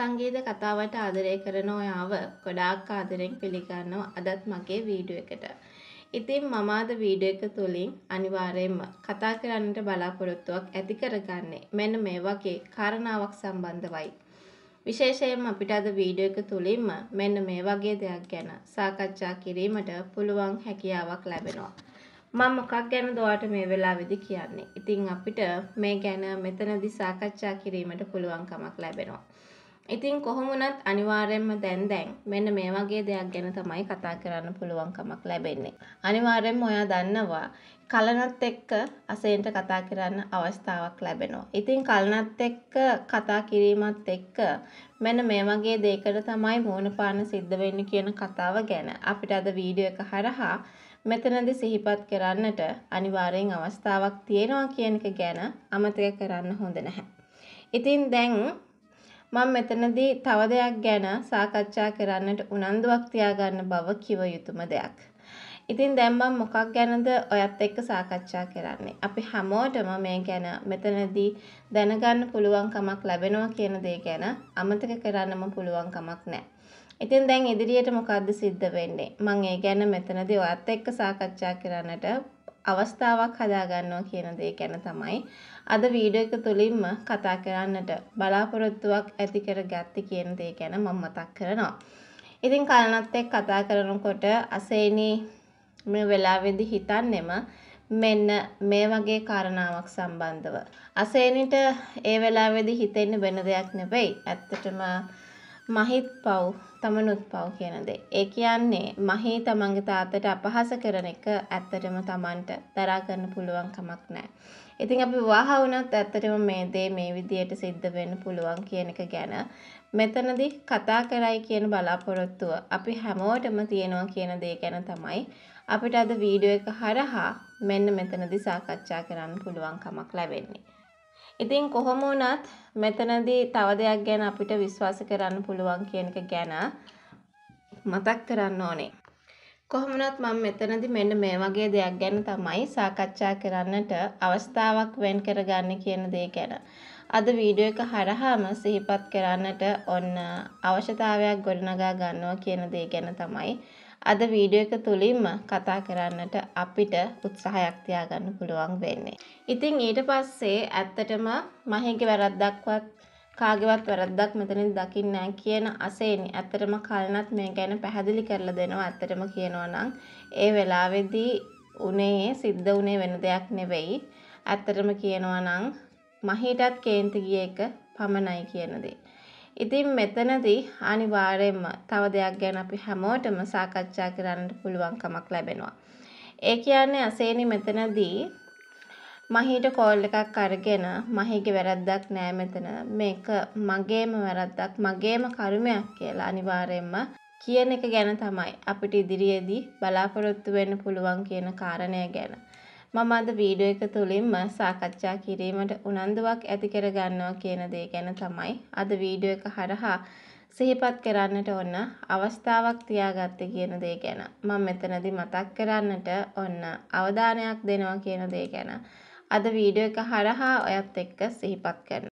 සංගීත කතාවට ආදරය කරන ඔයාව ගොඩාක් ආදරෙන් පිළිගන්නවා අදත් මගේ වීඩියෝ එකට. ඉතින් මම අද වීඩියෝ එක තුලින් අනිවාර්යයෙන්ම කතා කරන්නට බලාපොරොත්තුවක් ඇති කරගන්නේ මෙන්න මේ වගේ කාරණාවක් සම්බන්ධවයි. විශේෂයෙන්ම අපිට අද වීඩියෝ එක තුලින්ම මෙන්න මේ වගේ දෙයක් ගැන සාකච්ඡා කිරීමට පුළුවන් හැකියාවක් ලැබෙනවා. මම මොකක් ගැනද ඔයාලට මේ වෙලාවේදී කියන්නේ. ඉතින් අපිට මේ ගැන මෙතනදී සාකච්ඡා කිරීමට පුළුවන්කමක් ලැබෙනවා. ඉතින් කොහොම වුණත් අනිවාර්යයෙන්ම දැන් දැන් මෙන්න මේ වගේ දෙයක් ගැන තමයි කතා කරන්න පුළුවන්කමක් ලැබෙන්නේ. අනිවාර්යයෙන්ම ඔයා දන්නවා කලනත් එක්ක අසේන්ට කතා කරන්න අවස්ථාවක් ලැබෙනවා. ඉතින් කලනත් එක්ක කතා කිරීමත් එක්ක මෙන්න මේ වගේ දෙයකට තමයි මූණ පාන්න සිද්ධ වෙන්නේ කියන කතාව ගැන අපිට අද වීඩියෝ එක හරහා මෙතනදී සිහිපත් කරන්නට අනිවාර්යෙන් අවස්ථාවක් තියෙනවා කියන එක ගැන අමතක කරන්න හොඳ නැහැ. ඉතින් දැන් මම මෙතනදී තව දෙයක් ගැන සාකච්ඡා කරන්නට උනන්දුවක් තියාගන්න බව කිව යුතුම දෙයක්. ඉතින් දැන් මම මොකක් ගැනද ඔයත් එක්ක සාකච්ඡා කරන්නේ. අපි හැමෝටම මේ ගැන මෙතනදී දැනගන්න පුළුවන්කමක් ලැබෙනවා කියන දේ ගැන අමතක කරන්නම පුළුවන්කමක් නැහැ. ඉතින් දැන් ඉදිරියට මොකද්ද සිද්ධ වෙන්නේ? මම ඒ ගැන මෙතනදී ඔයත් එක්ක සාකච්ඡා කරන්නට අවස්ථාවක් හදාගන්නවා කියන දේ ගැන තමයි අද වීඩියෝ එක තුලින්ම කතා කරන්නට බලාපොරොත්තුවක් ඇති කරගත්තේ කියන දේ ගැන මම මතක් කරනවා. ඉතින් කලනත් එක්ක කතා කරනකොට අසේනී මේ වෙලාවේදී හිතන්නෙම මෙන්න මේ වගේ කාරණාවක් සම්බන්ධව. අසේනිට ඒ වෙලාවේදී හිතෙන්නේ වෙන දෙයක් නෙවෙයි. ඇත්තටම මහිත් පව් තමනුත් පව් කියන දේ. ඒ කියන්නේ මහී තමන්ගේ තාත්තට අපහාස කරන එක ඇත්තටම තමන්ට දරා ගන්න පුළුවන් කමක් නැහැ. ඉතින් අපි විවාහ වුණත් ඇත්තටම මේ දේ මේ විදියට සිද්ධ වෙන්න පුළුවන් කියන එක ගැන මෙතනදී කතා කරයි කියන බලාපොරොත්තුව අපි හැමෝටම තියෙනවා කියන දේ ගැන තමයි අපිට අද වීඩියෝ එක හරහා මෙන්න මෙතනදී සාකච්ඡා කරන්න පුළුවන් කමක් ලැබෙන්නේ. ඉතින් කොහොම වුණත් මෙතනදී තව දෙයක් ගැන අපිට විශ්වාස කරන්න පුළුවන් කියන එක ගැන මතක් කරන්න ඕනේ. කොහොමනත් මම මෙතනදි මෙන්න මේ වගේ දෙයක් ගැන තමයි සාකච්ඡා කරන්නට අවස්ථාවක් වෙන් කරගන්න කියන දේ ගැන. අද වීඩියෝ එක හරහාම සිහිපත් කරන්නට ඔන්න අවශ්‍යතාවයක් ගොඩනගා ගන්නවා කියන දේ ගැන තමයි අද වීඩියෝ එක තුලින්ම කතා කරන්නට අපිට උත්සාහයක් තියාගන්න පුළුවන් වෙන්නේ. ඉතින් ඊට පස්සේ ඇත්තටම මහේගේ වැරද්දක්වත් කාගේවත් වැරද්දක් මෙතනින් දකින්නේ නැහැ කියන අසේනි ඇත්තටම කලනත් මේ ගැන පැහැදිලි කරලා දෙනවා ඇත්තටම කියනවා නම් ඒ වෙලාවේදී උනේ සිද්ධ උනේ වෙන දෙයක් නෙවෙයි ඇත්තටම කියනවා නම් මහීටත් කේන්ති ගිය එක පමණයි කියන දේ. ඉතින් මෙතනදී අනිවාර්යයෙන්ම තව දෙයක් ගැන අපි හැමෝටම සාකච්ඡා කරන්න පුළුවන් කමක් ලැබෙනවා. ඒ කියන්නේ අසේනි මෙතනදී මහීට කෝල් එකක් අරගෙන මහීගේ වැරද්දක් නෑ මෙතන මේක මගේම වැරද්දක් මගේම කර්මයක් කියලා අනිවාර්යයෙන්ම කියන එක ගැන තමයි අපිට ඉදිරියේදී බලාපොරොත්තු වෙන්න පුළුවන් කියන කාරණය ගැන මම අද වීඩියෝ එක තුලින්ම සාකච්ඡා කිරීමට උනන්දුවක් ඇති කර ගන්නවා කියන දේ ගැන තමයි අද වීඩියෝ එක හරහා සිහිපත් කරන්නට ඔන්න අවස්ථාවක් තියාගත්තේ කියන දේ ගැන. මම මෙතනදී මතක් කරන්නට ඔන්න අවධානයක් දෙනවා කියන දේ ගැන. අද වීඩියෝ එක හරහා ඔයත් එක්ක සිහිපත් කරනවා.